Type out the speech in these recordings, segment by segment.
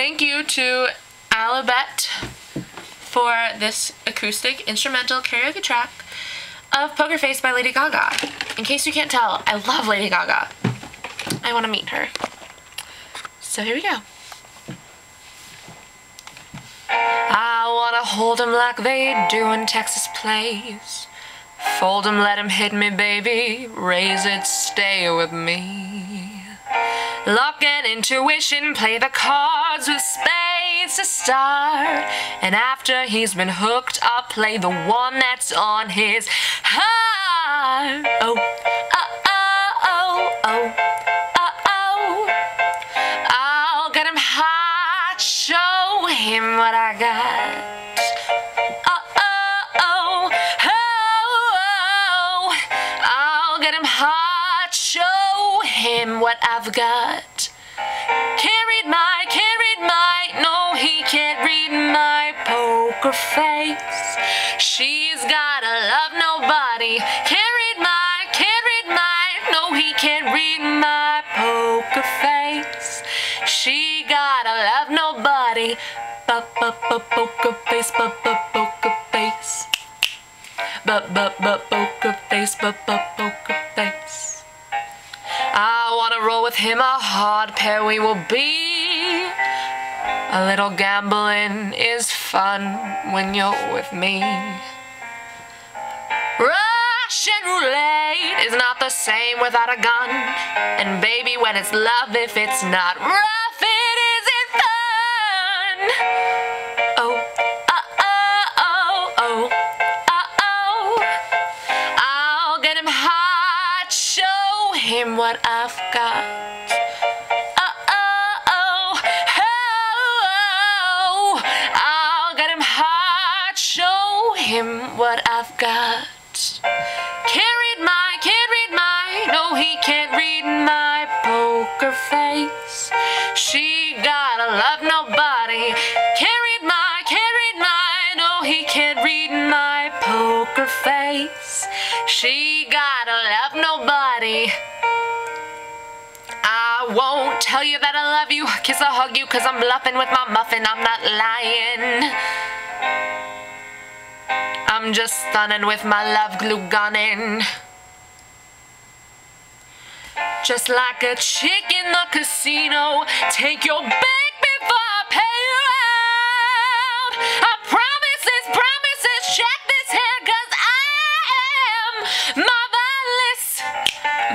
thank you to Alabette for this acoustic instrumental karaoke track of Poker Face by Lady Gaga. In case you can't tell, I love Lady Gaga. I want to meet her. So here we go. I want to hold him like they do in Texas plays. Fold him, let him hit me, baby. Raise it, stay with me. Luck and intuition, play the cards with spades to start. And after he's been hooked, I'll play the one that's on his heart. Oh, uh, uh, oh, oh, oh, oh, oh, oh. I'll get him hot, show him what I got. Oh, oh, oh, oh, oh. I'll get him hot, him what I've got. Can't read my, can't read my, no, he can't read my poker face. She's gotta love nobody. Can't read my, can't read my, no, he can't read my poker face. She gotta love nobody. Ba ba ba poker face, ba ba poker face. Ba ba ba poker face, ba ba him, a hard pair we will be. A little gambling is fun when you're with me. Russian roulette is not the same without a gun. And baby, when it's love, if it's not rough, show him what I've got. Uh, oh, oh, oh, oh. I'll get him hot, show him what I've got. Can't read my, can't read my, no, he can't read my poker face. She gotta love nobody. Can't read my, can't read my, no, he can't read my poker face. She gotta love nobody. I won't tell you that I love you, kiss or hug you, cause I'm bluffing with my muffin, I'm not lying. I'm just stunning with my love glue gunning. Just like a chick in the casino, take your bank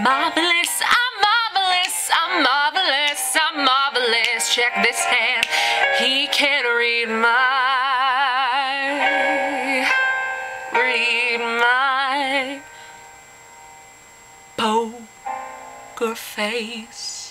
Marvelous, I'm marvelous, I'm marvelous, I'm marvelous. Check this hand, he can't read my read my poker face.